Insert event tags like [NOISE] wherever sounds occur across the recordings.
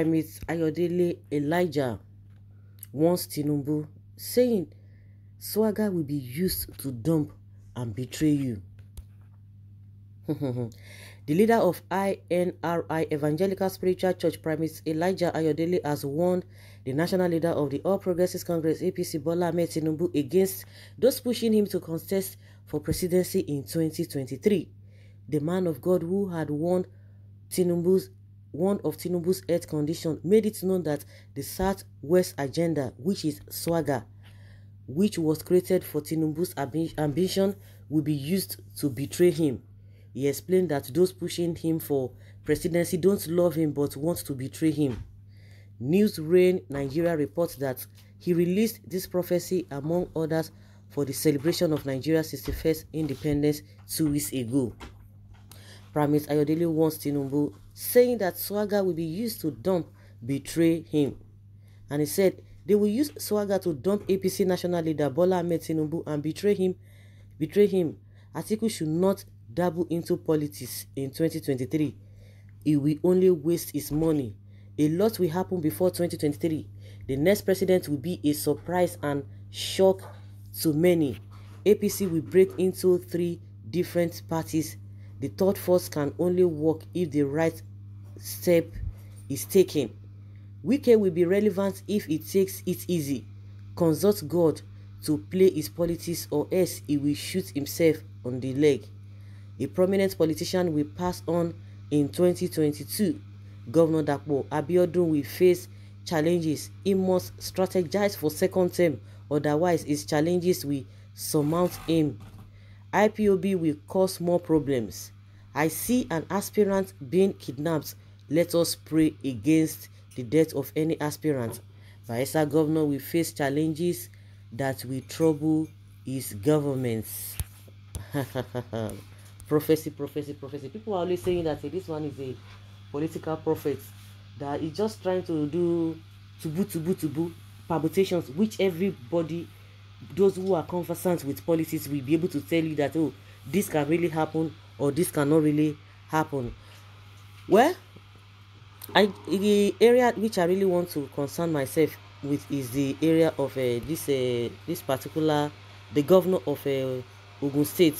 Primate Ayodele Elijah warns Tinubu, saying SWAGA will be used to dump and betray you. [LAUGHS] the leader of INRI Evangelical Spiritual Church Primate Elijah Ayodele has warned the national leader of the All Progressives Congress APC Bola Ahmed Tinubu against those pushing him to contest for presidency in 2023. The man of God who had warned Tinubu's one of Tinubu's health condition made it known that the Southwest agenda, which is SWAGA, which was created for Tinubu's ambition, will be used to betray him. He explained that those pushing him for presidency don't love him but want to betray him. News Rain Nigeria reports that he released this prophecy among others for the celebration of Nigeria's 61st independence two weeks ago. Primate Ayodele wants Tinubu, saying that SWAGA will be used to dump, betray him. And he said they will use SWAGA to dump APC national leader Bola Ahmed Tinubu and betray him. Betray him. Atiku should not dabble into politics in 2023. He will only waste his money. A lot will happen before 2023. The next president will be a surprise and shock to many. APC will break into three different parties. The third force can only work if the right step is taken. Wike will be relevant if he takes it easy. Consult God to play his politics or else he will shoot himself on the leg. A prominent politician will pass on in 2022. Governor Dapo Abiodun will face challenges. He must strategize for second term, otherwise his challenges will surmount him. IPOB will cause more problems. I see an aspirant being kidnapped. Let us pray against the death of any aspirant. Bayelsa governor will face challenges that will trouble his governments. [LAUGHS] prophecy, prophecy, prophecy. People are always saying that hey, this one is a political prophet that is just trying to do tubu tubu tubu permutations, which everybody, those who are conversant with politics, will be able to tell you that oh, this can really happen or this cannot really happen. Well, I the area which I really want to concern myself with is the area of uh, this uh, this particular the governor of uh, Ogun State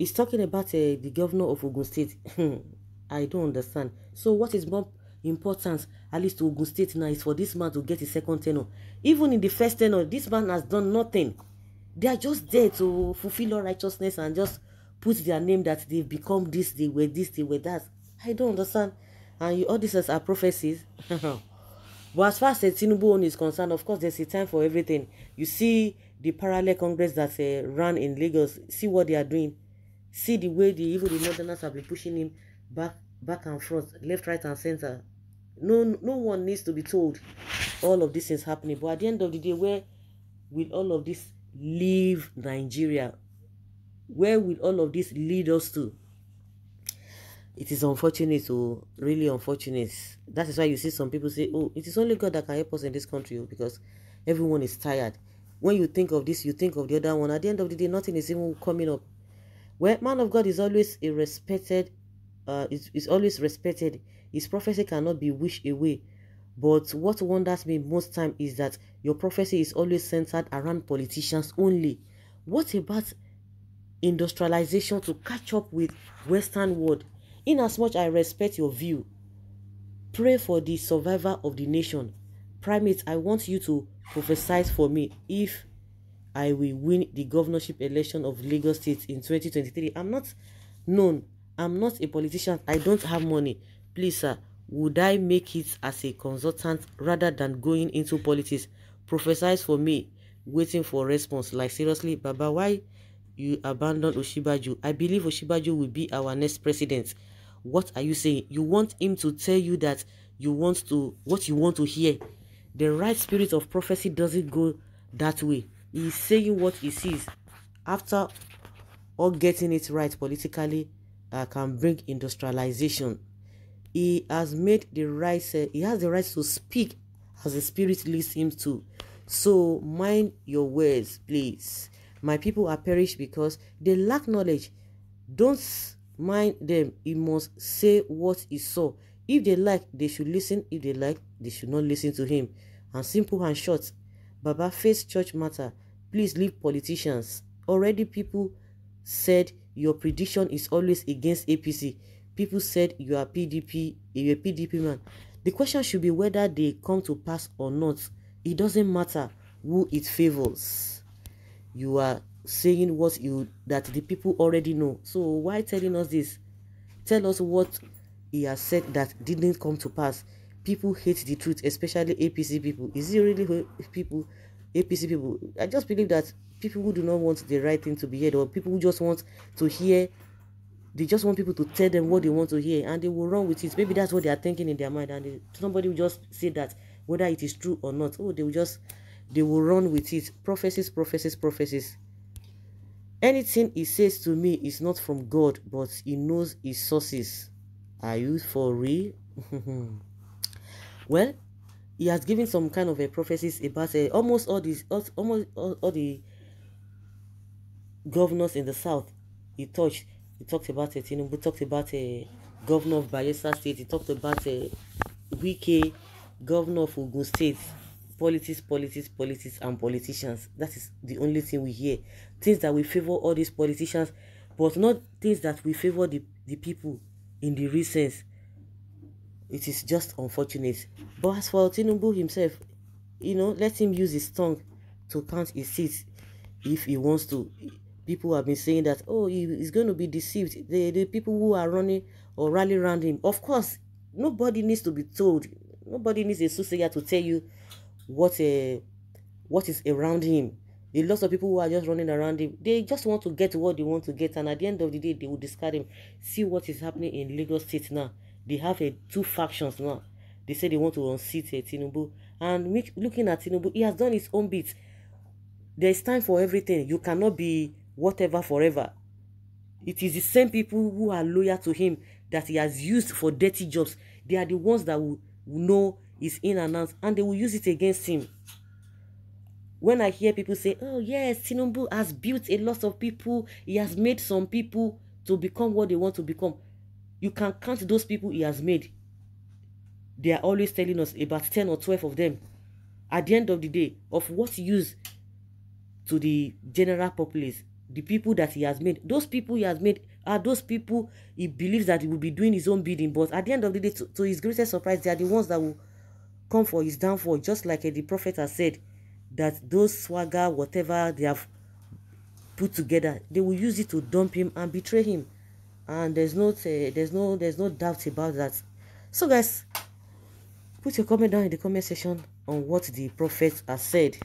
He's talking about uh, the governor of Ogun State. [LAUGHS] I don't understand. So what is more important, at least to Ogun State now, is for this man to get his second tenure. Even in the first tenure, this man has done nothing. They are just there to fulfill all righteousness and just put their name that they've become this, they were this, they were that. I don't understand. And you, all these are prophecies. [LAUGHS] but as far as the Tinubu is concerned, of course, there's a time for everything. You see the parallel congress that uh, ran in Lagos, see what they are doing see the way the even the northerners have been pushing him back back and front left right and center no no one needs to be told all of this is happening but at the end of the day where will all of this leave nigeria where will all of this lead us to it is unfortunate oh really unfortunate that is why you see some people say oh it is only god that can help us in this country oh, because everyone is tired when you think of this you think of the other one at the end of the day nothing is even coming up well, man of God is always a respected, uh, is, is always respected. His prophecy cannot be wished away. But what wonders me most time is that your prophecy is always centered around politicians only. What about industrialization to catch up with Western world? In as much I respect your view, pray for the survival of the nation. Primate, I want you to prophesy for me if I will win the governorship election of Lagos State in 2023. I'm not known. I'm not a politician. I don't have money. Please, sir, would I make it as a consultant rather than going into politics? Prophesize for me, waiting for response. Like, seriously, Baba, why you abandoned Osinbajo? I believe Osinbajo will be our next president. What are you saying? You want him to tell you that you want to, what you want to hear. The right spirit of prophecy doesn't go that way. He's saying what he sees after all getting it right politically uh, can bring industrialization he has made the right uh, he has the right to speak as the spirit leads him to so mind your words please my people are perished because they lack knowledge don't mind them he must say what he saw If they like, they should listen. If they like, they should not listen to him. And simple and short, Baba face church matter. Please leave politicians. Already people said your prediction is always against APC. People said you are PDP, you're a PDP man. The question should be whether they come to pass or not. It doesn't matter who it favors. You are saying what you that the people already know. So why telling us this? Tell us what he has said that didn't come to pass. People hate the truth, especially APC people. Is it really people, APC people? I just believe that people who do not want the right thing to be heard or people who just want to hear they just want people to tell them what they want to hear and they will run with it maybe that's what they are thinking in their mind and they, somebody will just say that whether it is true or not oh they will just they will run with it prophecies prophecies prophecies anything he says to me is not from god but he knows his sources. Are you for real? [LAUGHS] Well he has given some kind of a prophecies about uh, almost all these almost all, all the governors in the south. He touched he talked about it you know we talked about a governor of Bayelsa state. He talked about a Wike governor of Ogun state politics politics politics and politicians. That is the only thing we hear. Things that we favor all these politicians but not things that we favor the, the people in the sense. It is just unfortunate. But as for Tinubu himself you know let him use his tongue to count his seats if he wants to. People have been saying that oh he is going to be deceived. The, the people who are running or rally around him. Of course nobody needs to be told. Nobody needs a soothsayer to tell you what uh, what is around him. The lots of people who are just running around him they just want to get what they want to get and at the end of the day they will discard him. See what is happening in lagos state now. They have uh, two factions now. They say they want to unseat tinubu. And looking at tinubu he has done his own bit. There is time for everything. You cannot be whatever forever. It is the same people who are loyal to him that he has used for dirty jobs. They are the ones that will, know his in and out and they will use it against him. When I hear people say, oh yes, Tinubu has built a lot of people. He has made some people to become what they want to become. You can count those people he has made. They are always telling us about 10 or 12 of them. At the end of the day, of what use to the general populace the people that he has made those people he has made are those people he believes that he will be doing his own bidding but at the end of the day to, to his greatest surprise they are the ones that will come for his downfall just like the prophet has said that those SWAGA whatever they have put together they will use it to dump him and betray him. And there's no uh, there's no there's no doubt about that. So guys put your comment down in the comment section on what the prophet has said